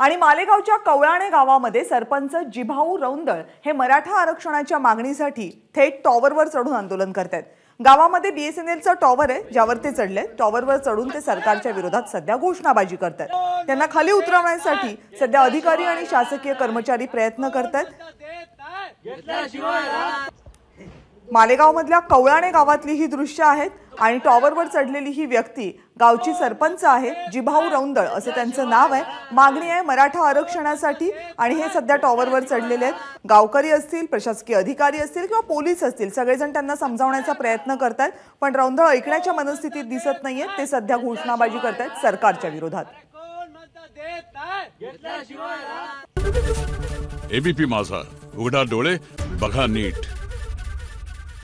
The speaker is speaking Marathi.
आणि मालेगावच्या कवळाणे गावामध्ये सरपंच जिभाऊ रौंदळ हे मराठा आरक्षणाच्या मागणीसाठी थेट टॉवरवर चढून आंदोलन करतायत. गावामध्ये बीएसएनएलचा टॉवर आहे ज्यावर ते चढले. टॉवरवर चढून ते सरकारच्या विरोधात सध्या घोषणाबाजी करतायत. त्यांना खाली उतरवण्यासाठी सध्या अधिकारी आणि शासकीय कर्मचारी प्रयत्न करतायत. मालेगावमधल्या कवळाणे गावातली ही दृश्य आहेत आणि टॉवरवर चढलेली ही व्यक्ती गावची सरपंच आहे जिभाऊ रौंदळ असं त्यांचं नाव आहे. मागणी आहे मराठा आरक्षणासाठी आणि हे सध्या टॉवरवर चढलेले आहेत. गावकरी असतील प्रशासकीय अधिकारी असतील किंवा पोलीस असतील सगळेजण त्यांना समजावण्याचा प्रयत्न करतायत पण रौंदळ ऐकण्याच्या मनस्थितीत दिसत नाहीयेत ते सध्या घोषणाबाजी करतायत सरकारच्या विरोधात. एबीपी माझा उघडा डोळे बघा नीट.